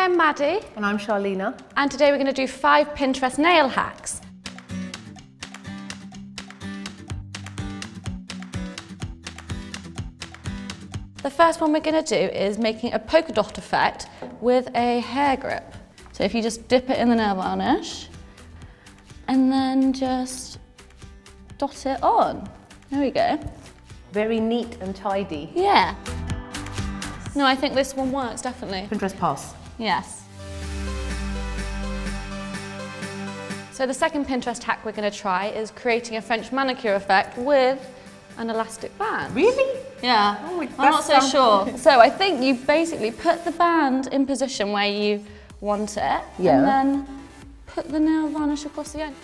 I'm Maddie, And I'm Shahleena. and today we're going to do five Pinterest nail hacks. The first one we're going to do is making a polka dot effect with a hair grip. So if you just dip it in the nail varnish and then just dot it on. There we go. Very neat and tidy. Yeah. No, I think this one works definitely. Pinterest pass. Yes. So the second Pinterest hack we're going to try is creating a French manicure effect with an elastic band. Really? Yeah, Oh, I'm not so sure. So I think you basically put the band in position where you want it Yeah. and then put the nail varnish across the end.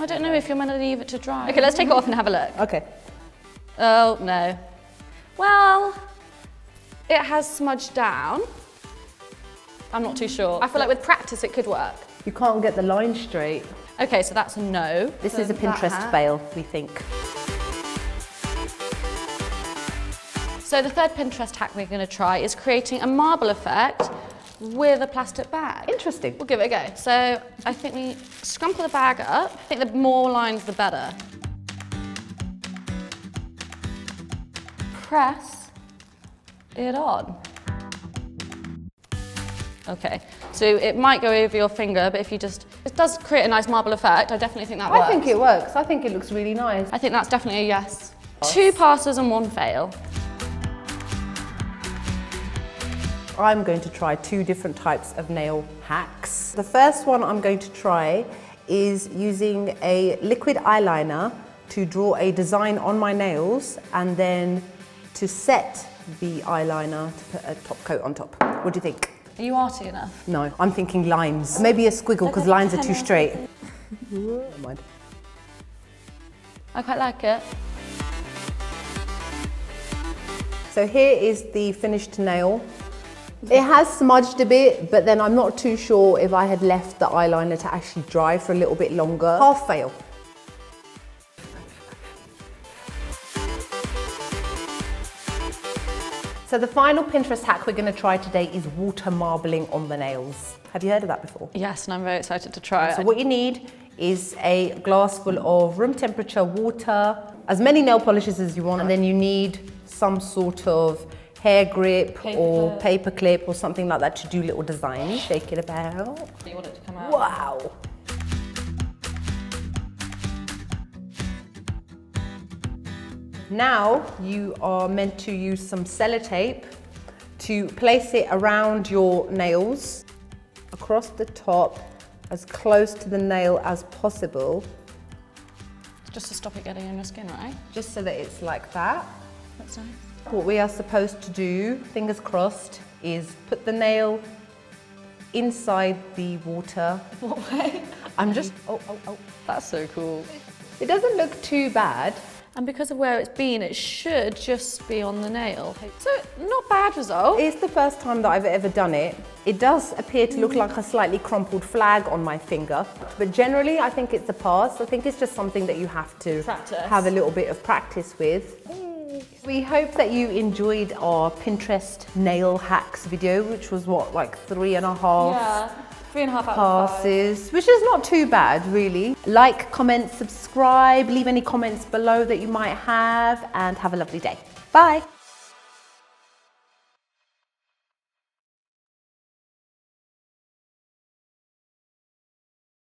I don't know if you're meant to leave it to dry. Okay, let's take it off and have a look. Okay. Oh, no. Well, it has smudged down. I'm not too sure. I feel like with practice it could work. You can't get the line straight. Okay, so that's a no. This for is a Pinterest fail, we think. So the third Pinterest hack we're going to try is creating a marble effect with a plastic bag. Interesting. We'll give it a go. So I think we scrumple the bag up. I think the more lines, the better. Press it on. Okay, so it might go over your finger, but if you just, it does create a nice marble effect. I definitely think that works. I think it works. I think it looks really nice. I think that's definitely a yes. Two passes and one fail. I'm going to try two different types of nail hacks. The first one I'm going to try is using a liquid eyeliner to draw a design on my nails and then to set the eyeliner to put a top coat on top. What do you think? Are you arty enough? No, I'm thinking lines. Maybe a squiggle because lines are too straight. Never mind. I quite like it. So here is the finished nail. It has smudged a bit, but then I'm not too sure if I had left the eyeliner to actually dry for a little bit longer. Half fail. So the final Pinterest hack we're going to try today is water marbling on the nails. Have you heard of that before? Yes, and I'm very excited to try it. So what you need is a glass full of room temperature water, as many nail polishes as you want, and then you need some sort of hair grip Paper or clip. paper clip or something like that to do little designs. Shake it about. You want it to come out? Wow. Now you are meant to use some sellotape to place it around your nails, across the top, as close to the nail as possible, Just to stop it getting in your skin, right? just so that it's like that. That's nice. What we are supposed to do, fingers crossed, is put the nail inside the water. What way? I'm just, oh, oh, oh. That's so cool. It doesn't look too bad. And because of where it's been, it should just be on the nail. So, not bad result. It's the first time that I've ever done it. It does appear to look mm. like a slightly crumpled flag on my finger, but generally I think it's a pass. I think it's just something that you have to Practice. have a little bit of practice with. We hope that you enjoyed our Pinterest nail hacks video, which was what, like three and a half Yeah, three and a half passes, which is not too bad, really. Like, comment, subscribe, leave any comments below that you might have, and have a lovely day. Bye.